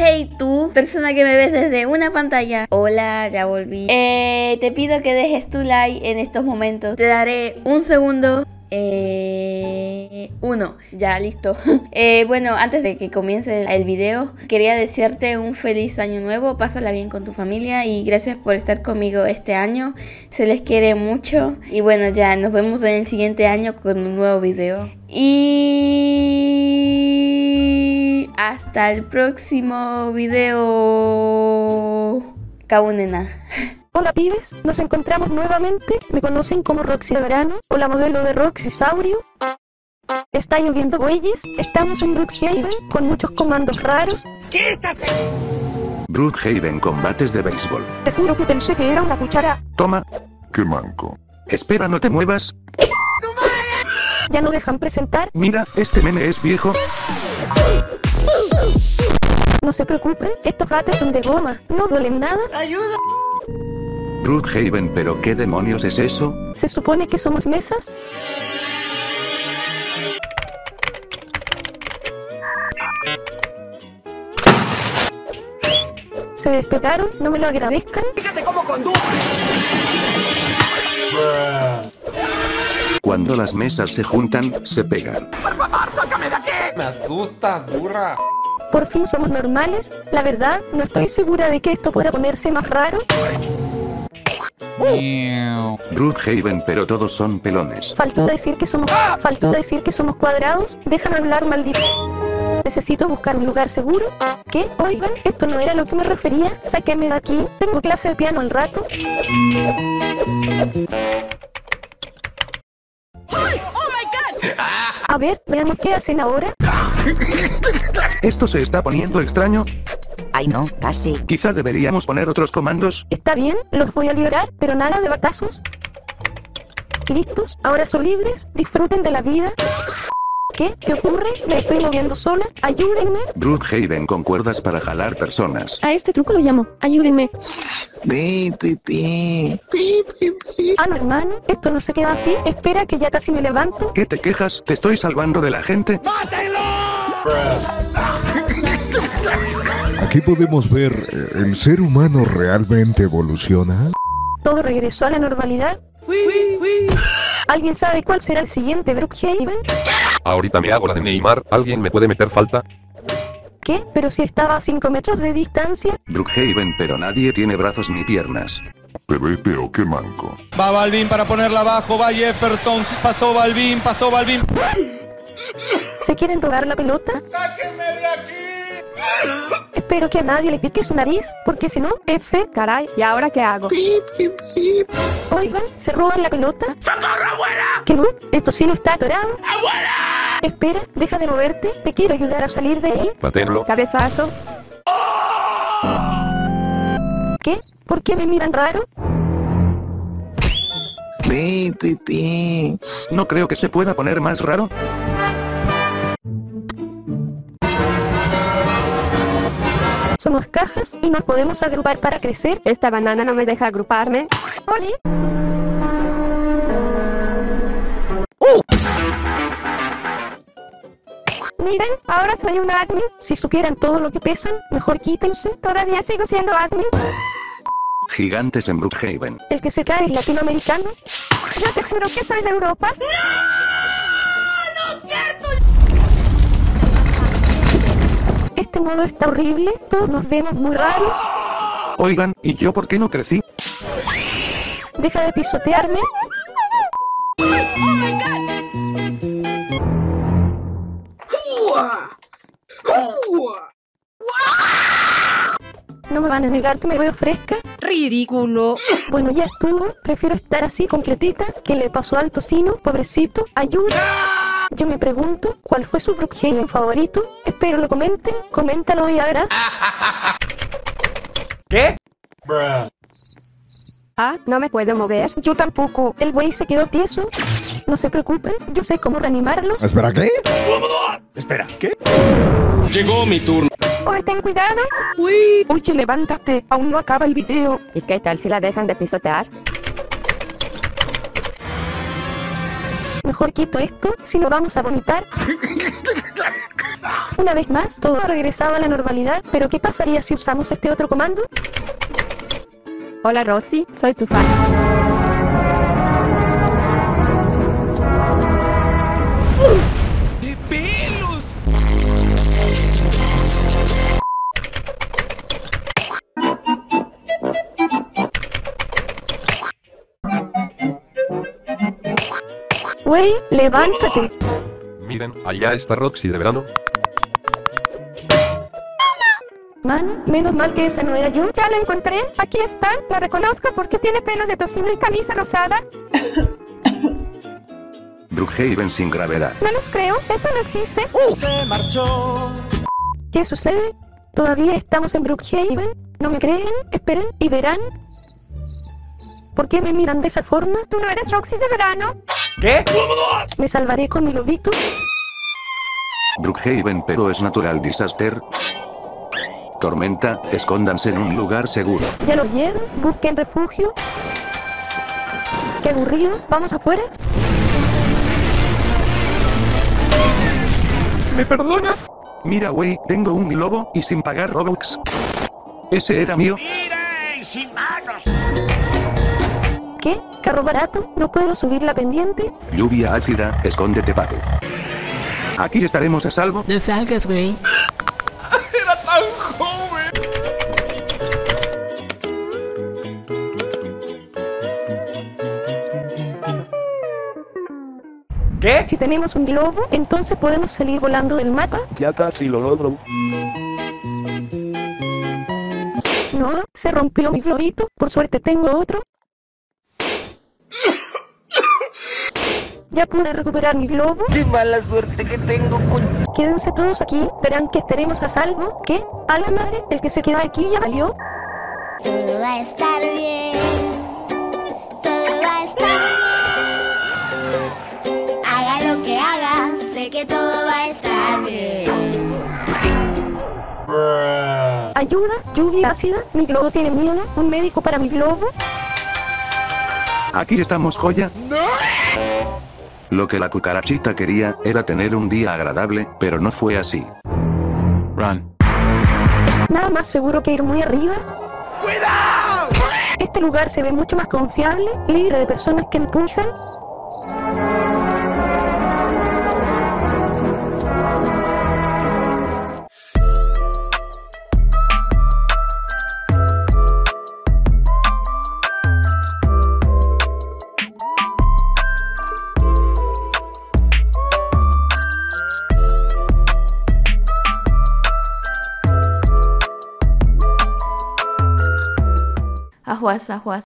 Hey tú, persona que me ves desde una pantalla. Hola, ya volví. Eh, te pido que dejes tu like en estos momentos. Te daré un segundo. Eh, uno, ya listo. Eh, bueno, antes de que comience el video, quería desearte un feliz año nuevo. Pásala bien con tu familia y gracias por estar conmigo este año. Se les quiere mucho. Y bueno, ya nos vemos en el siguiente año con un nuevo video. Y hasta el próximo video. Cabunena. Hola pibes, nos encontramos nuevamente. Me conocen como Roxy de Verano o la modelo de Roxy Saurio. Está lloviendo bueyes, estamos en Brookhaven con muchos comandos raros. Brookhaven combates de béisbol. Te juro que pensé que era una cuchara. Toma. Qué manco. Espera, no te muevas. Ya no dejan presentar. Mira, este meme es viejo. No se preocupen, estos gatos son de goma, no duelen nada. Brookhaven, pero ¿qué demonios es eso? Se supone que somos mesas. Se despegaron, no me lo agradezcan. Cuando las mesas se juntan, se pegan. Me asustas, burra. Por fin somos normales. La verdad, no estoy segura de que esto pueda ponerse más raro. Brookhaven, pero todos son pelones. Faltó decir que somos... Faltó decir que somos cuadrados. Déjame hablar, maldito. Necesito buscar un lugar seguro. ¿Qué? Oigan, esto no era lo que me refería. Sáquenme de aquí. Tengo clase de piano al rato. A ver, veamos qué hacen ahora. Esto se está poniendo extraño. Ay no, casi. Quizá deberíamos poner otros comandos. Está bien, los voy a liberar, pero nada de batazos. ¿Listos? Ahora son libres. Disfruten de la vida. ¿Qué? ¿Qué ocurre? Me estoy moviendo sola. Ayúdenme. Brookhaven con cuerdas para jalar personas. A este truco lo llamo. Ayúdenme. Pi, pi, pi. Ah, no, hermano. Esto no se queda así. Espera que ya casi me levanto. ¿Qué te quejas? Te estoy salvando de la gente. Aquí podemos ver, eh, ¿el ser humano realmente evoluciona? Todo regresó a la normalidad. ¿Alguien sabe cuál será el siguiente Brookhaven? Ahorita me hago la de Neymar. ¿Alguien me puede meter falta? ¿Qué? Pero si estaba a 5 metros de distancia. Brookhaven, pero nadie tiene brazos ni piernas. Pero este o qué manco. Va Balvin para ponerla abajo, va Jefferson, pasó Balvin, pasó Balvin. ¿Se quieren robar la pelota? ¡Sáquenme de aquí! Espero que a nadie le pique su nariz, porque si no, F. Caray, ¿y ahora qué hago? Oigan, ¿se roban la pelota? ¡Socorro, abuela! ¿Qué no? ¿Esto sí no está atorado? ¡Abuela! Espera, deja de moverte, te quiero ayudar a salir de ahí. Matenlo. Cabezazo. ¿Qué? ¿Por qué me miran raro? No creo que se pueda poner más raro. Somos cajas y nos podemos agrupar para crecer. Esta banana no me deja agruparme. ¡Oli! Miren, ahora soy un admin. Si supieran todo lo que pesan, mejor quítense. Todavía sigo siendo admin. Gigantes en Brookhaven. El que se cae es latinoamericano. Yo te juro que soy de Europa. Este modo está horrible, todos nos vemos muy raros. Oigan, ¿y yo por qué no crecí? Deja de pisotearme. ¿No me van a negar que me veo fresca? Ridículo. Bueno, ya estuvo. Prefiero estar así completita. ¿Qué le pasó al tocino? Pobrecito. ¡Ayuda! Yo me pregunto, ¿cuál fue su Brookhaven favorito? Espero lo comenten. Coméntalo y ya verás. Ah, no me puedo mover. Yo tampoco. El güey se quedó tieso. No se preocupen, yo sé cómo reanimarlos. Espera, ¿qué? Llegó mi turno. Hoy ten cuidado. Oye, levántate. Aún no acaba el video. ¿Y qué tal si la dejan de pisotear? Mejor quito esto, si no vamos a vomitar. Una vez más, todo ha regresado a la normalidad, pero ¿qué pasaría si usamos este otro comando? Hola Roxy, soy tu fan. Wey, levántate. Miren, allá está Roxy de verano. Man, menos mal que esa no era yo. Ya la encontré, aquí está, la reconozco porque tiene pelo de tocino y camisa rosada. Brookhaven sin gravedad. No les creo, eso no existe. Se marchó. ¿Qué sucede? ¿Todavía estamos en Brookhaven? ¿No me creen? Esperen y verán. ¿Por qué me miran de esa forma? ¿Tú no eres Roxy de verano? Me salvaré con mi lobito. Brookhaven pero es natural disaster. Tormenta, escóndanse en un lugar seguro. ¿Ya lo oyeron? Busquen refugio. Qué aburrido. ¿Vamos afuera? ¿Me perdona? Mira wey, tengo un globo y sin pagar Robux. Ese era mío. ¿Qué? ¿Carro barato? ¿No puedo subir la pendiente? Lluvia ácida, escóndete pato. Aquí estaremos a salvo. No salgas, güey. Si tenemos un globo, entonces podemos salir volando del mapa. Ya casi lo logro. No, se rompió mi globito. Por suerte tengo otro. Ya pude recuperar mi globo. Qué mala suerte que tengo con... Quédense todos aquí. Verán que estaremos a salvo. ¿Qué? A la madre, el que se queda aquí ya valió. Todo va a estar bien. Todo va a estar bien. Haga lo que haga, sé que todo va a estar bien. Ayuda, lluvia ácida. Mi globo tiene miedo. Un médico para mi globo. Aquí estamos, joya. Lo que la cucarachita quería era tener un día agradable, pero no fue así. Run. Nada más seguro que ir muy arriba. ¡Cuidado! Este lugar se ve mucho más confiable, libre de personas que empujan. Ajuas, ajuas.